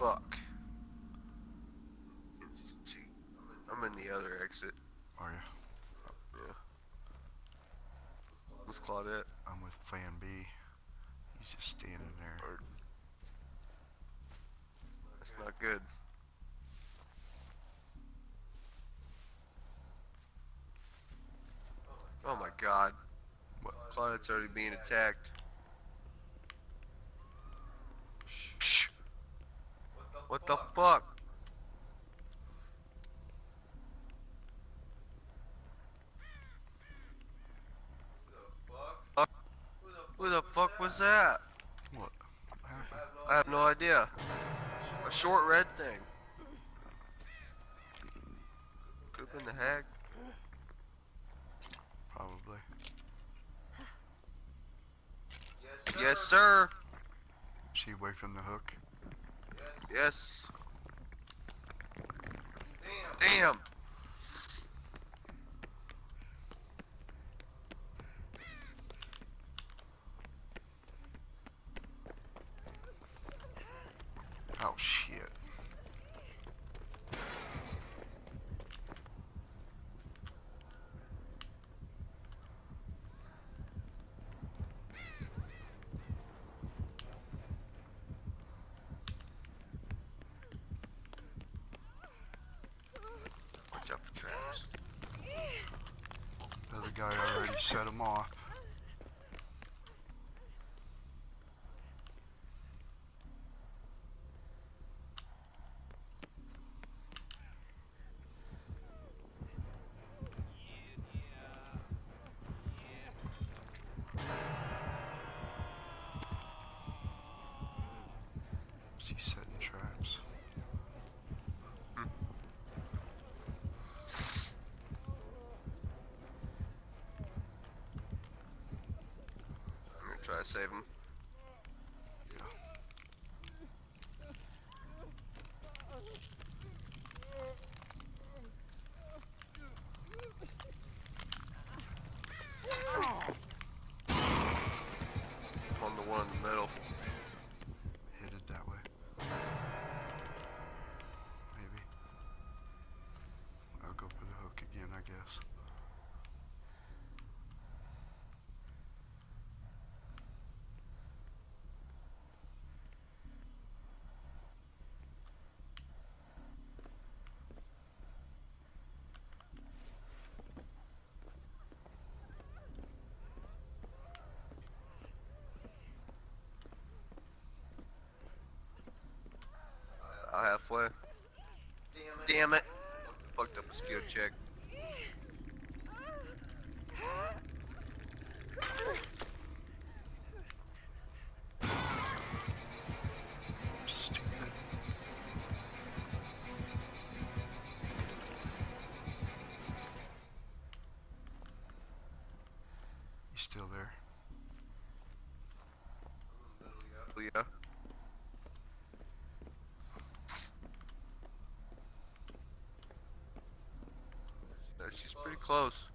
fuck. Institute. I'm in the other exit. Are you? Yeah. With Claudette. I'm with Plan B. He's just standing there. That's not good. Oh my god. What? Claudette's already being attacked. Psh. What the fuck? Who the fuck was that? What? I have no idea. A short red thing. Could have been the hag. Probably. Yes, sir. Is he away from the hook? Yes. Damn. Oh shit. Watch out for traps. The guy already set him off. She's setting traps. I'm gonna try to save him. Yeah. On the one in the middle. Hit it that way. Maybe. I'll go for the hook again, I guess. I'll halfway. Damn it. Fucked up mosquito check. She's pretty close.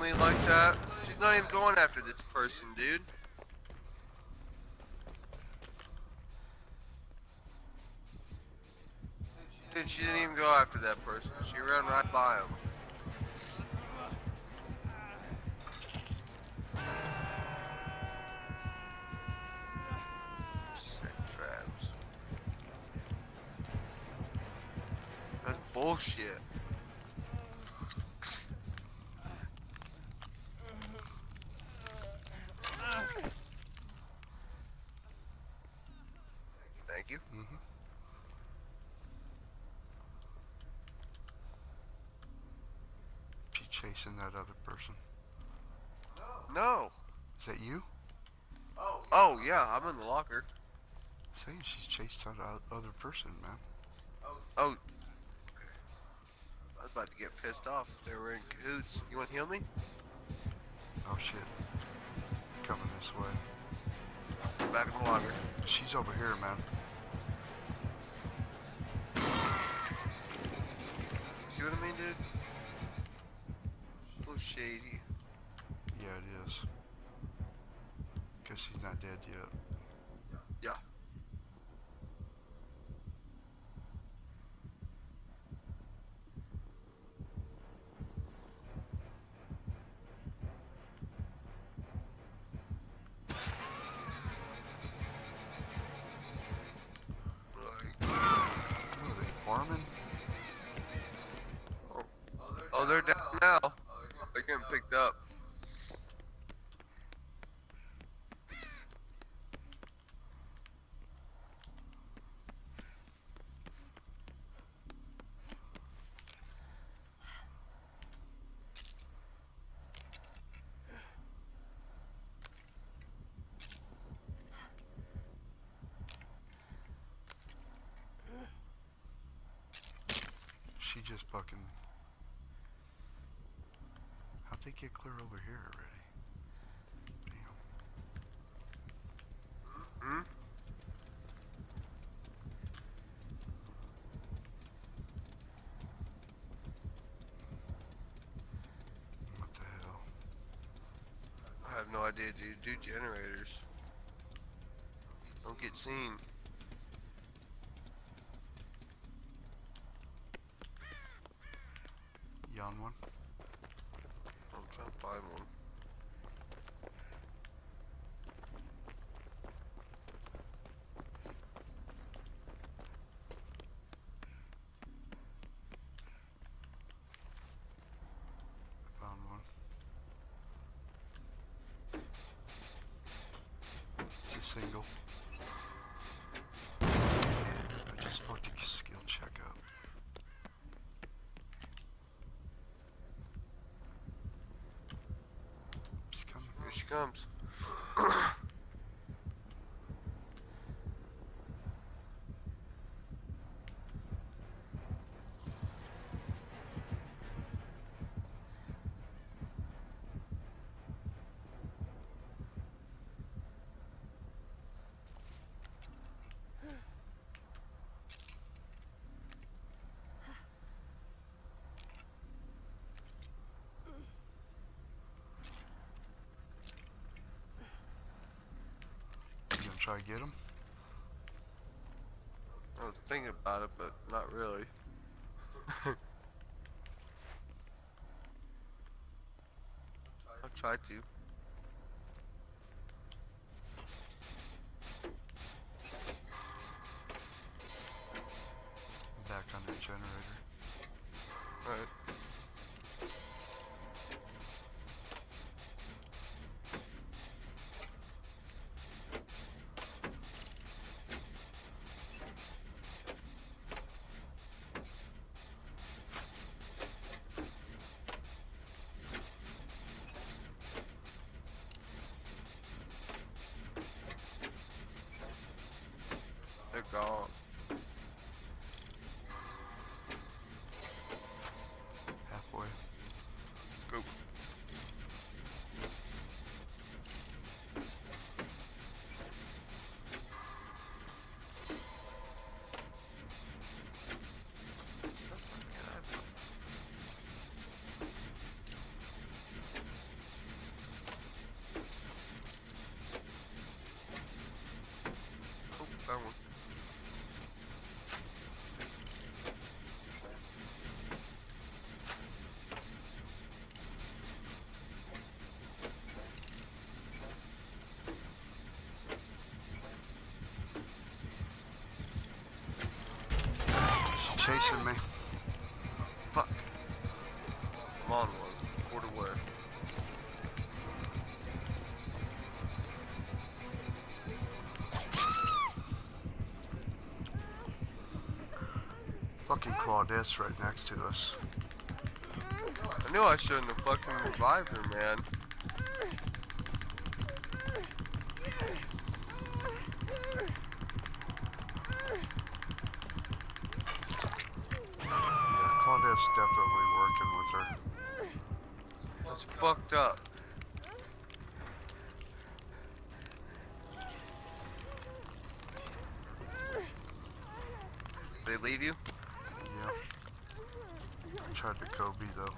Like that? She's not even going after this person, dude. Dude, she didn't even go after that person. She ran right by him. Traps. That's bullshit. chasing that other person. No. Is that you? Oh yeah, I'm in the locker. Saying she's chased that other person, man. Oh. Okay. I was about to get pissed off. They were in cahoots. You want to heal me? Oh shit. Coming this way. Back in the locker. She's over here, man. See what I mean, dude? A little shady. Yeah, it is. She's not dead yet. Yeah. Like, What are they farming? Oh, oh, they're down now. They're getting picked up. She just fucking. How'd they get clear over here already? Damn. Hmm? What the hell? I have no idea, dude. Do generators. Don't get seen. Yon one? I'm to one. Single. I just fucked a skill check up. She's coming. Here she comes. Try to get him? I was thinking about it, but not really. I'll try to. Back on the generator. Alright. They're gone. Halfway. Go. Oh, found one. She's chasing me. Fuck. I'm on one. Quarter way. Fucking Claudette's right next to us. I knew I shouldn't have fucking revived her, man. Yeah, Claudette's definitely working with her. That's fucked up. They leave you? Yeah. I tried to Kobe though.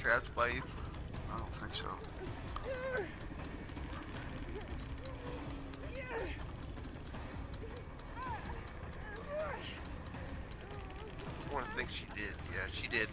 Traps by you. I don't think so. I want to think she did. Yeah, she did.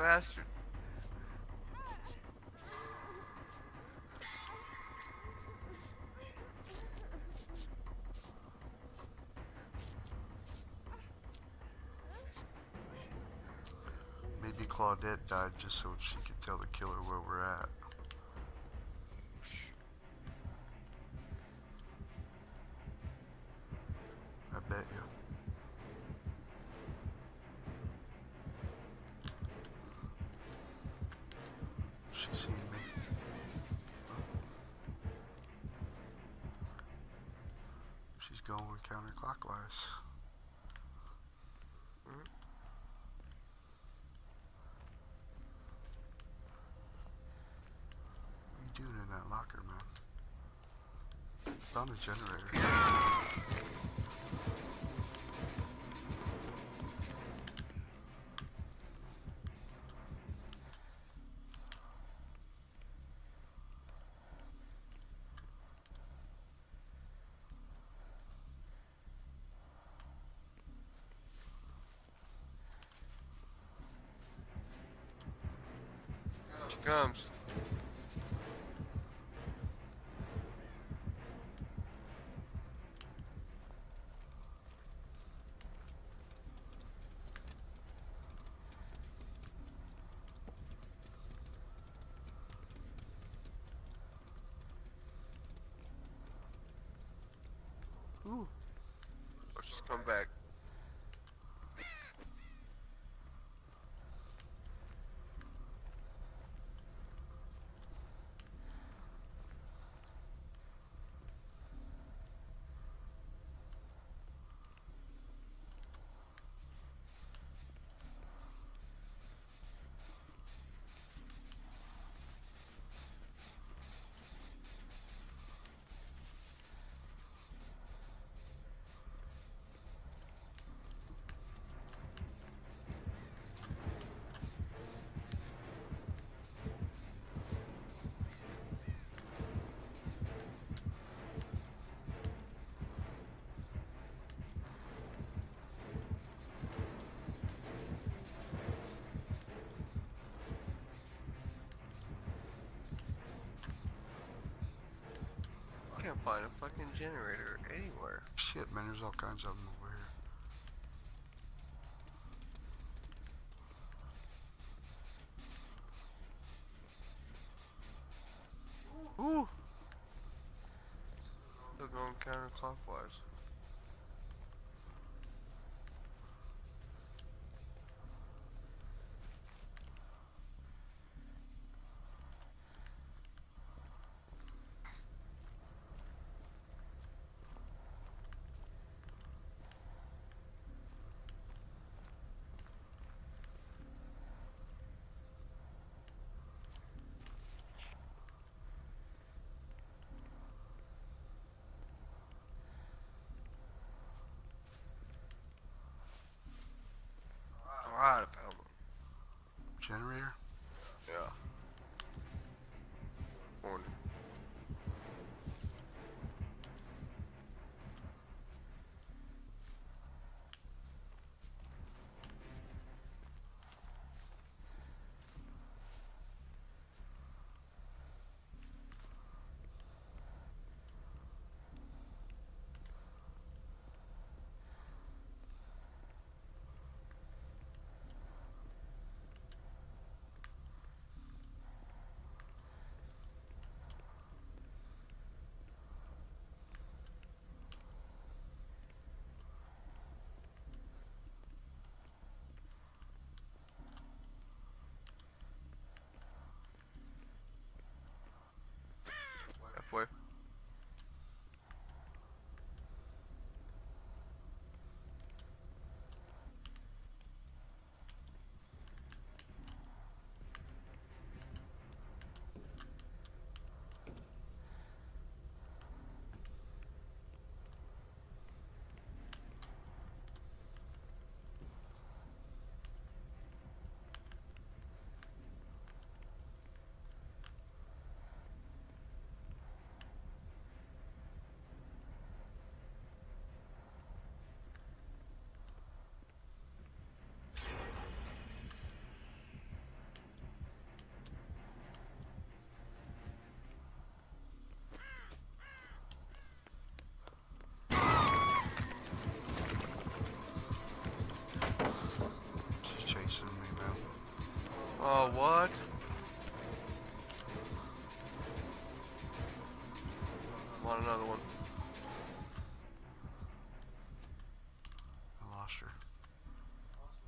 Bastard. Maybe Claudette died just so she could tell the killer where we're at. I bet you. She's seen me. She's going counterclockwise. What are you doing in that locker, man? Found a generator. Comes. Ooh. Oh, she's come back. Can't find a fucking generator anywhere. Shit, man, there's all kinds of them Oh, what? Want another one? I lost her.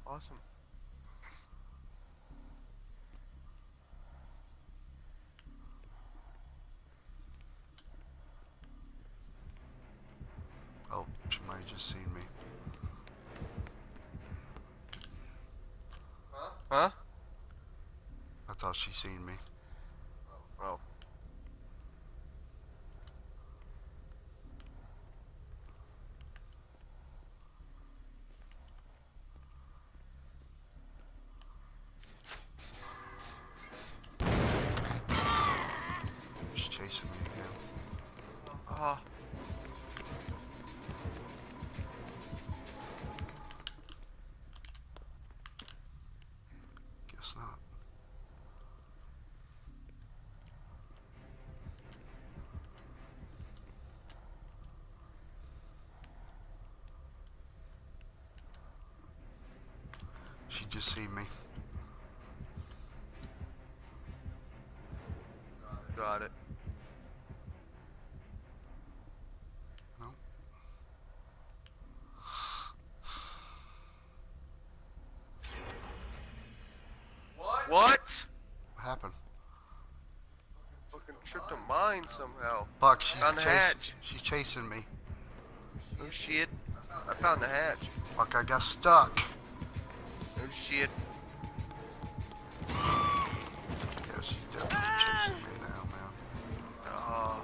Awesome. Oh, she might have just seen me. Huh? I thought she seen me. Oh. She just seen me. Got it. No. What? What happened? Fucking tripped a mine somehow. Buck, she's Found the chasing. hatch. She's chasing me. Oh shit. I found the hatch. Fuck! I got stuck. Shit. Yeah, definitely chasing me now, man. Ah.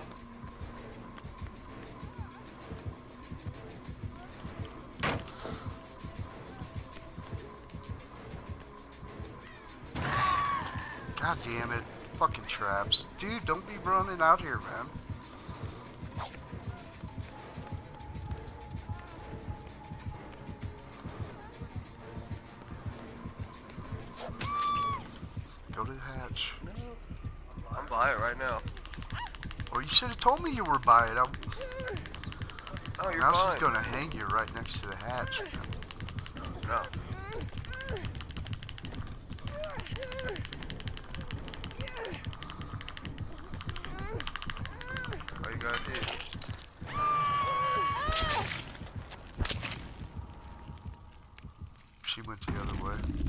God damn it. Fucking traps. Dude, don't be running out here, man. You were by it. I, Oh, you're now fine. she's gonna hang you right next to the hatch. No. All you gotta do. She went the other way.